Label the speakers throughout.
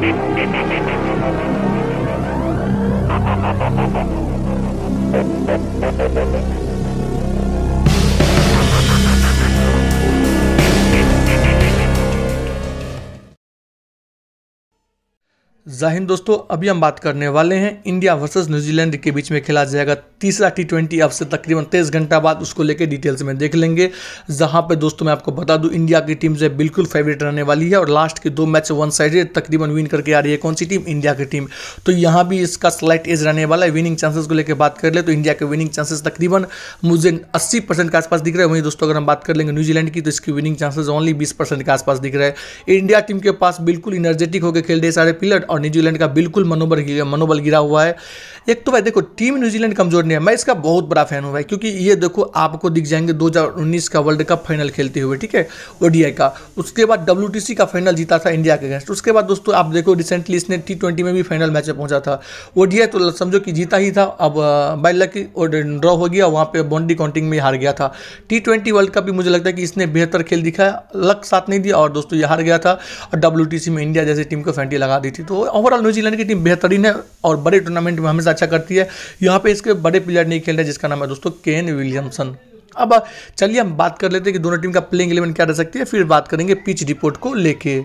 Speaker 1: Thank you. जाहिंद दोस्तों, अभी हम बात करने वाले हैं इंडिया वर्सेस न्यूजीलैंड के बीच में खेला जाएगा तीसरा टी ट्वेंटी अब से तकरीबन तेईस घंटा बाद उसको लेकर डिटेल्स में देख लेंगे। जहाँ पे दोस्तों मैं आपको बता दूँ, इंडिया की टीम से बिल्कुल फेवरेट रहने वाली है और लास्ट के दो मैच वन साइडेड तकरीबन विन करके आ रही है। कौन सी टीम इंडिया की टीम तो यहाँ भी इसका स्लाइट एज रहने वाला है। विनिंग चांसेस को लेकर बात कर ले तो इंडिया के विनिंग चांसेस तकरीबन मुझे अस्सी के आसपास दिख रहे हैं। वहीं दोस्तों, अगर हम बात कर लेंगे न्यूजीलैंड की तो इसकी विनिंग चांसेस ओनली बीस के आसपास दिख रहे हैं। इंडिया टीम के पास बिल्कुल इनर्जेटिक होकर खेल रहे सारे प्लेयर और न्यूजीलैंड का बिल्कुल मनोबल मनोबल गिरा हुआ है। एक तो भाई देखो, टीम न्यूजीलैंड कमज़ोर नहीं है। मैं इसका बहुत बड़ा फ़ैन हूँ भाई, क्योंकि ये देखो, आपको दिख जाएँगे 2019 का वर्ल्ड कप फाइनल खेलते हुए, ठीक है, ओडीआई का। उसके बाद डब्ल्यूटीसी का फाइनल जीता था इंडिया के अगेंस्ट। उसके बाद दोस्तों, आप देखो रिसेंटली इसने टी में भी फाइनल मैच पहुँचा था। ओडीआई तो समझो कि जीता ही था। अब बाई लकी ड्रॉ हो गया, वहाँ पे बाउंड्री काउंटिंग में हार गया था। टी वर्ल्ड कप भी मुझे लगता है कि इसने बेहतर खेल दिखाया, लक साथ नहीं दिया और दोस्तों, ये हार गया था। और डब्ल्यू में इंडिया जैसी टीम को फेंटी लगा दी थी। तो ओवरऑल न्यूजीलैंड की टीम बेहतरीन है और बड़े टूर्नामेंट में हमेशा अच्छा करती है। यहाँ पे इसके बड़े प्लेयर नहीं खेल रहे जिसका नाम है दोस्तों केन विलियमसन अब चलिए हम बात कर लेते हैं कि दोनों टीम का प्लेइंग इलेवन क्या रह सकती है, फिर बात करेंगे पिच रिपोर्ट को लेके।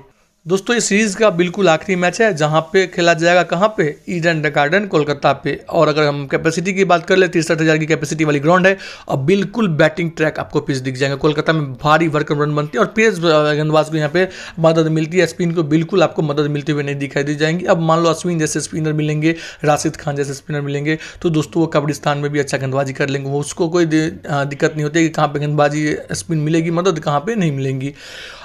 Speaker 1: दोस्तों ये सीरीज़ का बिल्कुल आखिरी मैच है, जहाँ पे खेला जाएगा कहाँ पे? ईडन गार्डन कोलकाता पे। और अगर हम कैपेसिटी की बात कर ले, तिरसठ हज़ार की कैपेसिटी वाली ग्राउंड है, और बिल्कुल बैटिंग ट्रैक आपको पिच दिख जाएँगे। कोलकाता में भारी वर्कर रन बनती है, और पेज गेंदबाज को यहाँ पे मदद मिलती है। स्पिन को बिल्कुल आपको मदद मिलते हुए नहीं दिखाई दी जाएँगी। अब मान लो अश्विन जैसे स्पिनर मिलेंगे राशिद खान जैसे स्पिनर मिलेंगे तो दोस्तों, वो कब्रिस्तान में भी अच्छा गेंदबाजी कर लेंगे। वो उसको कोई दिक्कत नहीं होती कि कहाँ पर गेंदबाजी स्पिन मिलेगी, मदद कहाँ पर नहीं मिलेंगी।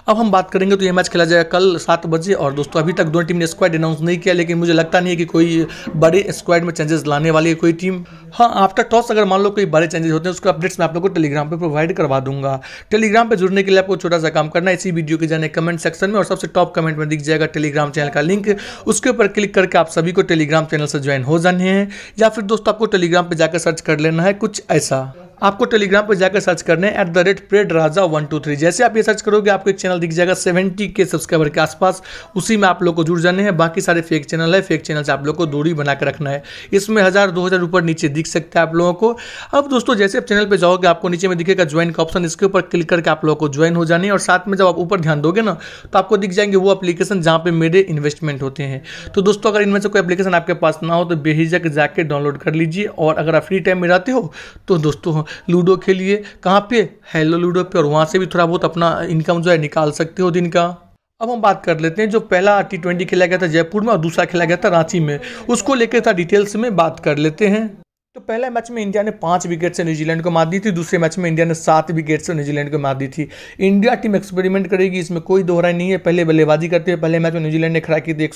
Speaker 1: अब हम बात करेंगे तो ये मैच खेला जाएगा कल सात बजे। और दोस्तों, अभी तक दोनों टीम ने स्क्वाड अनाउंस नहीं किया, लेकिन मुझे लगता नहीं है कि कोई बड़े स्क्वाड में चेंजेस लाने वाली है कोई टीम हाँ आफ्टर टॉस अगर मान लो कोई बड़े चेंजेस होते हैं, उसको अपडेट्स मैं आप लोग को टेलीग्राम पर प्रोवाइड करवा दूँगा। टेलीग्राम पर जुड़ने के लिए आपको छोटा सा काम करना है। इसी वीडियो के जाने कमेंट सेक्शन में और सबसे टॉप कमेंट में दिख जाएगा टेलीग्राम चैनल का लिंक उसके ऊपर क्लिक करके आप सभी को टेलीग्राम चैनल से ज्वाइन हो जाने हैं। या फिर दोस्तों, आपको टेलीग्राम पर जाकर सर्च कर लेना है कुछ ऐसा। आपको टेलीग्राम पर जाकर सर्च करने एट द रेट प्रेड राजा वन टू थ्री जैसे आप ये सर्च करोगे, आपको एक चैनल दिख जाएगा सेवेंटी के सब्सक्राइबर के आसपास। उसी में आप लोग को जुड़ जाने हैं। बाकी सारे फेक चैनल है। फेक चैनल से आप लोग को दूरी बना के रखना है। इसमें हज़ार, दो हज़ार ऊपर नीचे दिख सकता है आप लोगों को। अब दोस्तों, जैसे आप चैनल पर जाओगे, आपको नीचे में दिखेगा ज्वाइन का ऑप्शन इसके ऊपर क्लिक करके आप लोगों को ज्वाइन हो जाने और साथ में जब आप ऊपर ध्यान दोगे ना तो आपको दिख जाएँगे वो अपलीकेशन जहाँ पे मेरे इन्वेस्टमेंट होते हैं। तो दोस्तों, अगर इनमें से कोई एप्लीकेशन आपके पास ना हो तो बेहिजक जाके डाउनलोड कर लीजिए। और अगर आप फ्री टाइम में रहते हो तो दोस्तों लूडो खेलिए लिए। कहाँ पे? हेलो लूडो पे। और वहाँ से भी थोड़ा बहुत अपना इनकम जो है निकाल सकते हो दिन का। अब हम बात कर लेते हैं, जो पहला टी ट्वेंटी खेला गया था जयपुर में और दूसरा खेला गया था रांची में। उसको लेकर था डिटेल्स में बात कर लेते हैं। तो पहले मैच में इंडिया ने पाँच विकेट से न्यूजीलैंड को मार दी थी, दूसरे मैच में इंडिया ने सात विकेट से न्यूजीलैंड को मार दी थी। इंडिया टीम एक्सपेरिमेंट करेगी, इसमें कोई दोहराई नहीं है, पहले बल्लेबाजी करते हुए पहले मैच में न्यूजीलैंड ने खड़ा की थी एक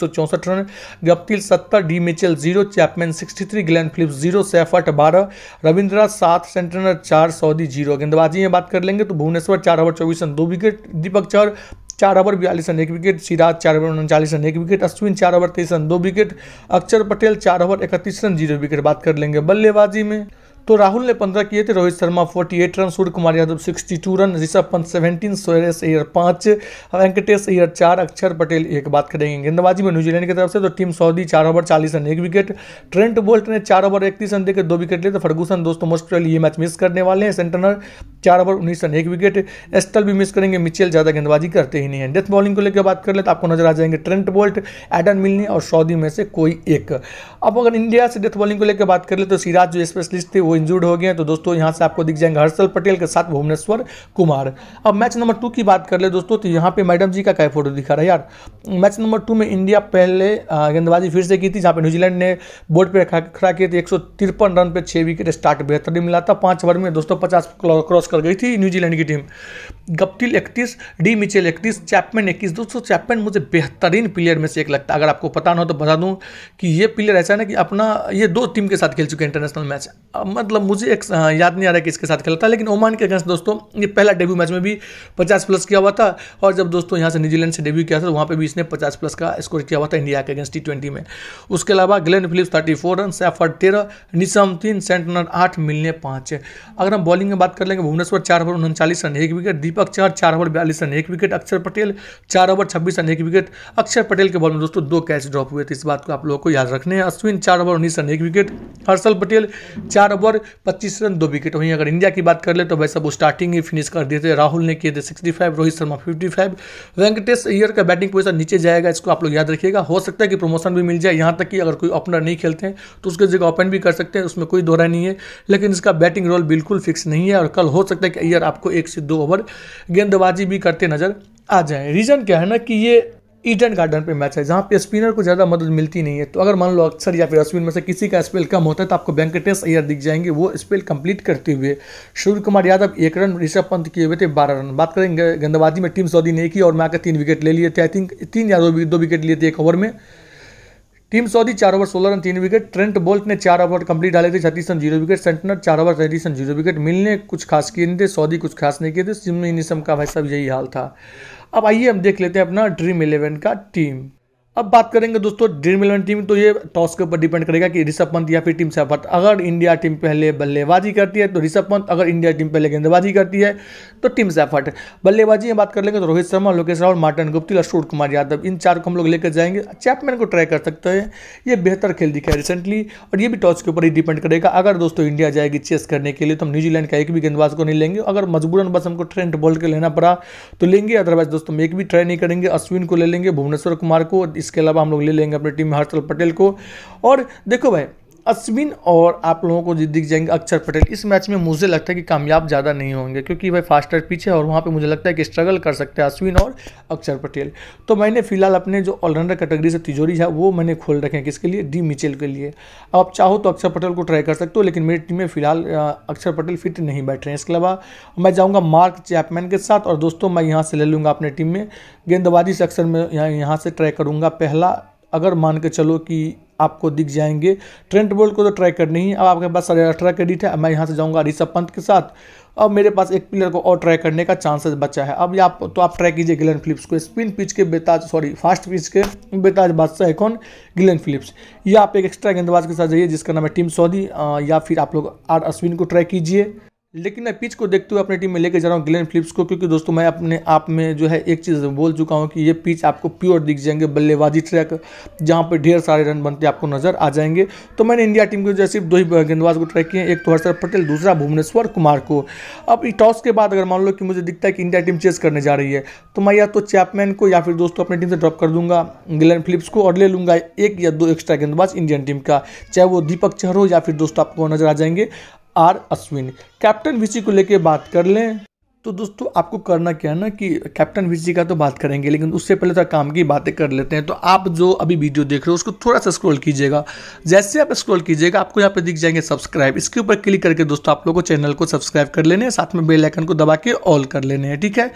Speaker 1: रन गप्तिल सत्तर D Mitchell zero, Chapman sixty three, Glenn Phillips zero, Seifert बारह रविंद्रा सात, सेंटनर चार, सऊदी ज़ीरो। गेंदबाजी में बात कर लेंगे तो भुवनेश्वर चार ओवर चौबीस रन, दो विकेट, दीपक चौर चार ओवर, बयालीस रन, एक विकेट, सिराज चार ओवर, उनचालीस रन, एक विकेट, अश्विन चार ओवर, तेईस रन, दो विकेट, अक्षर पटेल चार ओवर, इकतीस रन, ज़ीरो विकेट, बात कर लेंगे बल्लेबाजी में। तो राहुल ने पंद्रह किए थे, Rohit Sharma forty eight run, Suryakumar Yadav sixty two run, Rishabh Pant seventeen Shreyas Iyer पाँच, वेंकटेश अयर चार, अक्षर पटेल एक बात करेंगे। गेंदबाजी में न्यूजीलैंड की तरफ़ से तो टीम सऊदी चार ओवर चालीस रन, एक विकेट। ट्रेंट बोल्ट ने चार ओवर इकतीस रन देकर दो विकेट लिए तो फर्गूसन दोस्तों मोस्ट प्रोबली ये मैच मिस करने वाले हैं। सेंटनर चार ओवर उन्नीस रन, एक विकेट। एस्टल भी मिस करेंगे, मिचेल ज़्यादा गेंदबाजी करते ही नहीं है। डेथ बॉलिंग को लेकर बात कर ले तो आपको नज़र आ जाएँगे ट्रेंट बोल्ट, एडन मिलनी और सऊदी में से कोई एक। अब अगर इंडिया से डेथ बॉलिंग को लेकर बात कर ले तो सिराज जो स्पेशलिस्ट थे, वो इंजूर्ड हो गए तो दोस्तों यहाँ से आपको दिख जाएँगे हर्षल पटेल के साथ भुवनेश्वर कुमार। अब मैच नंबर टू की बात कर ले दोस्तों तो यहाँ पे मैडम जी का क्या फ़ोटो दिखा रहा है यार? मैच नंबर टू में इंडिया पहले गेंदबाजी फिर से की थी, जहाँ पे न्यूजीलैंड ने बोर्ड पर खड़ा किए थे, एक रन पे छः विकेट स्टार्ट बेहतरीन मिला था। पाँच ओवर में दोस्तों पचास क्रॉस कर गई थी न्यूजीलैंड की टीम गप्टिल इकतीस, डी मिचेल इकतीस, चैपमैन इक्कीस। दोस्तों, चैपमैन मुझे बेहतरीन प्लेयर में से एक लगता है। अगर आपको पता ना हो तो बता दूँ कि ये प्लेयर ऐसा है ना कि अपना ये दो टीम के साथ खेल चुके हैं इंटरनेशनल मैच मतलब मुझे एक याद नहीं आ रहा कि इसके साथ खेला था, लेकिन ओमान के अगेंस्ट दोस्तों, ये पहला डेब्यू मैच में भी पचास प्लस किया हुआ था, और जब दोस्तों यहाँ से न्यूजीलैंड से डेब्यू किया था तो वहाँ पर भी इसने पचास प्लस का स्कोर किया हुआ था इंडिया के अगेंस्ट टी में। उसके अलावा Glenn Phillips thirty four run Seifert तेरह निसम तीन, सेंटनर आठ मिलने पाँच। अगर हम बॉलिंग में बात कर लेंगे, भुवनेश्वर चार ओवर उनचालीस रन, एक विकेट दीपक चार चार ओवर बयालीस रन, एक विकेट अक्षर पटेल चार ओवर छब्बीस रन, एक विकेट अक्षर पटेल के बॉल में दोस्तों दो कैच ड्रॉप हुए थे, इस बात को आप लोगों को याद रखने हैं। अश्विन चार ओवर उन्नीस रन, एक विकेट हर्षल पटेल चार ओवर पच्चीस रन, दो विकेट वहीं अगर इंडिया की बात कर ले तो वैसे वो स्टार्टिंग ही फिनिश कर दिए थे। राहुल ने किए थे sixty five Rohit Sharma fifty five Venkatesh Iyer का बैटिंग पोजिशन नीचे जाएगा, इसको आप लोग याद रखिएगा। हो सकता है कि प्रमोशन भी मिल जाए, यहाँ तक कि अगर कोई ओपनर नहीं खेलते हैं तो उसके जगह ओपन भी कर सकते हैं, उसमें कोई दोहरा नहीं है। लेकिन इसका बैटिंग रोल बिल्कुल फिक्स नहीं है और कल हो सकता है कि अय्यर आपको एक से दो ओवर गेंदबाजी भी करते नज़र आ जाए। रीज़न क्या है ना कि ये ईडन गार्डन पे मैच है, जहाँ पे स्पिनर को ज़्यादा मदद मिलती नहीं है। तो अगर मान लो अक्सर या फिर अश्विन में से किसी का स्पेल कम होता है तो आपको वेंकटेश अयर दिख जाएँगे। वो स्पेल कंप्लीट करते हुए सूर्य कुमार यादव एक रन ऋषभ पंत किए हुए थे, बारह रन बात करेंगे गेंदबाजी में टीम सऊदी ने की और मैं आकर तीन विकेट ले लिए थे। आई थिंक तीन या दो विकेट लिए थे एक ओवर में। टीम सऊदी चार ओवर, सोलह रन, तीन विकेट। ट्रेंट बोल्ट ने चार ओवर कंप्लीट डाले थे, छत्तीस रन, ज़ीरो विकेट। सेंटनर चार ओवर, तैतीस रन, ज़ीरो विकेट। मिलने कुछ खास किए नहीं थे, सऊदी कुछ खास नहीं किए थे। सिमी निसम का भाई सब यही हाल था। अब आइए हम देख लेते हैं अपना ड्रीम इलेवन का टीम। अब बात करेंगे दोस्तों ड्रीम इलेवन टीम तो ये टॉस के ऊपर डिपेंड करेगा कि ऋषभ पंत या फिर टीम से सैफर्ट अगर इंडिया टीम पहले बल्लेबाजी करती है तो ऋषभ पंत, अगर इंडिया टीम पहले गेंदबाजी करती है तो टीम से सैफर्ट बल्लेबाजी में बात कर लेंगे तो रोहित शर्मा, लोकेश राहुल मार्टन गुप्ती सूर्य कुमार यादव, इन चार को हम लोग लेकर जाएँगे। चैपमैन को ट्राई कर सकते हैं। ये बेहतर खेल दिखा है रिसेंटली और ये भी टॉस के ऊपर ही डिपेंड करेगा। अगर दोस्तों इंडिया जाएगी चेस करने के लिए तो हम न्यूजीलैंड का एक भी गेंदबाज को नहीं लेंगे। अगर मजबूरन बस हमको ट्रेंट बोल्ट के लेना पड़ा तो लेंगे। अदरवाइज़ दोस्तों, हम एक भी ट्राई नहीं करेंगे। अश्विन को ले लेंगे, भुवनेश्वर कुमार को इसके अलावा हम लोग ले लेंगे अपनी टीम में हर्षल पटेल को। और देखो भाई अश्विन और आप लोगों को दिख जाएँगे अक्षर पटेल। इस मैच में मुझे लगता है कि कामयाब ज़्यादा नहीं होंगे, क्योंकि भाई फास्टर पीछे और वहाँ पे मुझे लगता है कि स्ट्रगल कर सकते हैं अश्विन और अक्षर पटेल। तो मैंने फ़िलहाल अपने जो ऑलराउंडर कैटेगरी से तिजोरी है, वो मैंने खोल रखे हैं किसके लिए? डी मिचेल के लिए। अब आप चाहो तो अक्षर पटेल को ट्राई कर सकते हो, लेकिन मेरी टीम में फ़िलहाल अक्षर पटेल फिट नहीं बैठ रहे हैं। इसके अलावा मैं जाऊँगा मार्क चैपमैन के साथ और दोस्तों मैं यहाँ से ले लूँगा अपने टीम में। गेंदबाजी से अक्सर मैं यहाँ से ट्राई करूँगा। पहला, अगर मान के चलो कि आपको दिख जाएँगे। ट्रेंट बोल्ट को तो ट्राई करनी ही अब आपके पास साढ़े अठारह क्रेडिट है मैं यहाँ से जाऊँगा ऋषभ पंत के साथ। अब मेरे पास एक प्लेयर को और ट्राई करने का चांसेस बचा है। अब आप तो आप ट्राई कीजिए गिलन फिलिप्स को। स्पिन पिच के बेताज सॉरी फास्ट पिच के बेताज बादशाह है कौन? गिलन फिलिप्स या आप एक एक्स्ट्रा गेंदबाज के साथ जाइए, जिसका नाम है टीम सऊदी या फिर आप लोग आर अश्विन को ट्राई कीजिए। लेकिन मैं पिच को देखते हुए अपनी टीम में लेकर जा रहा हूँ ग्लेन फिलिप्स को, क्योंकि दोस्तों मैं अपने आप में जो है एक चीज़ बोल चुका हूँ कि ये पिच आपको प्योर दिख जाएँगे, बल्लेबाजी ट्रैक जहाँ पर ढेर सारे रन बनते आपको नज़र आ जाएँगे। तो मैंने इंडिया टीम को जो सिर्फ़ दो ही गेंदबाज को ट्रैक किए एक तो हर्षद पटेल, दूसरा भुवनेश्वर कुमार को। अब टॉस के बाद अगर मान लो कि मुझे दिखता है कि इंडिया टीम चेस करने जा रही है तो मैं या तो चैपमैन को या फिर दोस्तों अपनी टीम से ड्रॉप कर दूँगा ग्लेन फिलिप्स को, और ले लूँगा एक या दो एक्स्ट्रा गेंदबाज इंडियन टीम का, चाहे वो दीपक चहर हो या फिर दोस्तों आपको नज़र आ जाएँगे। आर अश्विन। कैप्टन विची को लेकर बात कर लें। तो दोस्तों, आपको करना क्या है ना कि कैप्टन विसी का तो बात करेंगे, लेकिन उससे पहले थोड़ा काम की बातें कर लेते हैं। तो आप जो अभी वीडियो देख रहे हो, उसको थोड़ा सा स्क्रॉल कीजिएगा। जैसे आप स्क्रॉल कीजिएगा, आपको यहाँ पे दिख जाएँगे सब्सक्राइब इसके ऊपर क्लिक करके दोस्तों, आप लोगों को चैनल को सब्सक्राइब कर लेने हैं, साथ में बेल आइकन को दबा के ऑल कर लेने हैं, ठीक है?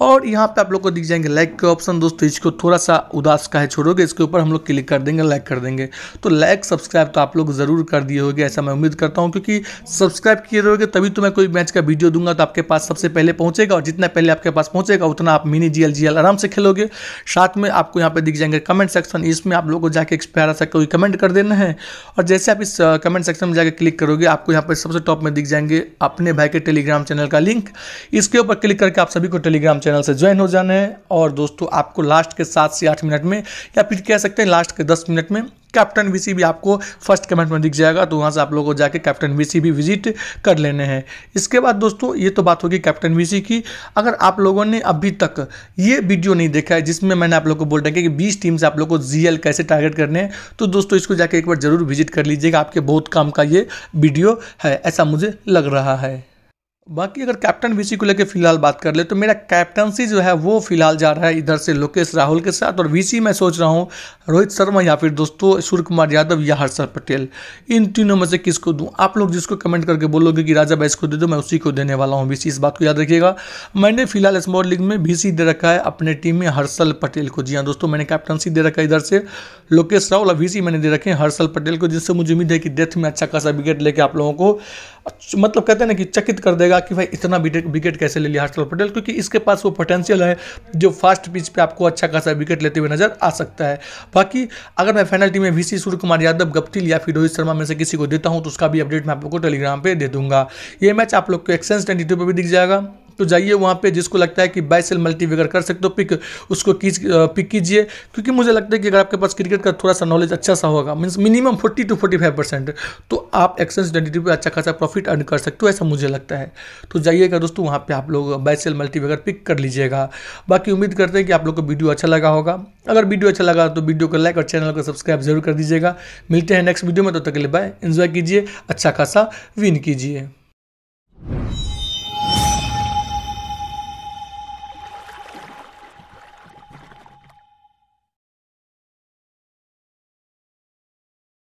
Speaker 1: और यहाँ पे आप लोग को दिख जाएँगे लाइक के ऑप्शन दोस्तों, इसको थोड़ा सा उदास का है, छोड़ोगे, इसके ऊपर हम लोग क्लिक कर देंगे लाइक कर देंगे। तो लाइक सब्सक्राइब तो आप लोग ज़रूर कर दिए होगे, ऐसा मैं उम्मीद करता हूँ, क्योंकि सब्सक्राइब किए रहोगे, तभी तो मैं कोई मैच का वीडियो दूँगा तो आपके पास सबसे पहले पहुंचेगा और जितना पहले आपके पास पहुंचेगा, उतना आप मिनी जीएल जीएल आराम से खेलोगे। साथ में आपको यहाँ पे दिख जाएँगे कमेंट सेक्शन इसमें आप लोगों को जाके प्यारा सा कोई कमेंट कर देना है। और जैसे आप इस कमेंट सेक्शन में जाकर क्लिक करोगे, आपको यहाँ पर सबसे टॉप में दिख जाएँगे अपने भाई के टेलीग्राम चैनल का लिंक इसके ऊपर क्लिक करके आप सभी को टेलीग्राम चैनल से ज्वाइन हो जाना है। और दोस्तों, आपको लास्ट के सात से आठ मिनट में या फिर कह सकते हैं लास्ट के दस मिनट में कैप्टन वीसी भी आपको फ़र्स्ट कमेंट में दिख जाएगा तो वहाँ से आप लोगों को जाके कैप्टन वीसी भी विज़िट कर लेने हैं। इसके बाद दोस्तों, ये तो बात होगी कैप्टन वीसी की। अगर आप लोगों ने अभी तक ये वीडियो नहीं देखा है, जिसमें मैंने आप लोग को बोल रहा कि बीस टीम से आप लोग को जीएल कैसे टारगेट करने हैं तो दोस्तों, इसको जाके एक बार ज़रूर विज़िट कर लीजिएगा। आपके बहुत काम का ये वीडियो है, ऐसा मुझे लग रहा है। बाकी अगर कैप्टन वीसी को लेकर फ़िलहाल बात कर ले तो मेरा कैप्टनसी जो है वो फ़िलहाल जा रहा है इधर से लोकेश राहुल के साथ, और वीसी मैं सोच रहा हूँ रोहित शर्मा या फिर दोस्तों सूर्य कुमार यादव या हर्षद पटेल। इन तीनों में से किसको दूँ? आप लोग जिसको कमेंट करके बोलोगे कि राजा बैस को दे दो, मैं उसी को देने वाला हूँ। वीसी इस बात को याद रखिएगा। मैंने फ़िलहाल स्मॉल लीग में वीसी दे रखा है अपने टीम में हर्षल पटेल को। जी हाँ दोस्तों, मैंने कैप्टनसी दे रखा है इधर से। लोकेश राहुल और वीसी मैंने दे रखे हैं हर्षल पटेल को जिससे मुझे उम्मीद है कि डेथ में अच्छा खासा विकेट लेके आप लोगों को मतलब कहते हैं ना कि चकित कर देगा कि भाई इतना विकेट कैसे ले लिया हर्षल पटेल, क्योंकि इसके पास वो पोटेंशियल है जो फास्ट पिच पे आपको अच्छा खासा विकेट लेते हुए नज़र आ सकता है। बाकी अगर मैं फाइनल टीम में वीसी सूर्य कुमार यादव, गप्तिल या फिर रोहित शर्मा में से किसी को देता हूँ तो उसका भी अपडेट मैं आपको टेलीग्राम पर दे दूँगा। ये मैच आप लोग को एक्सेंस ट्वेंटी टू पर भी दिख जाएगा। तो जाइए वहाँ पे जिसको लगता है कि बाई सेल मल्टीवेगर कर सकते हो, पिक, उसको कीज पिक कीजिए। क्योंकि मुझे लगता है कि अगर आपके पास क्रिकेट का थोड़ा सा नॉलेज अच्छा सा होगा means minimum forty two forty five percent तो आप एक्सेंस डेंटिटी पे अच्छा खासा प्रॉफिट अर्न कर सकते हो, ऐसा मुझे लगता है। तो जाइएगा दोस्तों, वहाँ पर आप लोग बाई सेल मल्टीवेगर पिक कर लीजिएगा। बाकी उम्मीद करते हैं कि आप लोग को वीडियो अच्छा लगा होगा। अगर वीडियो अच्छा लगा तो वीडियो को लाइक और चैनल को सब्सक्राइब ज़रूर कर दीजिएगा। मिलते हैं नेक्स्ट वीडियो में तो तक बाय एंजॉय कीजिए अच्छा खासा विन कीजिए।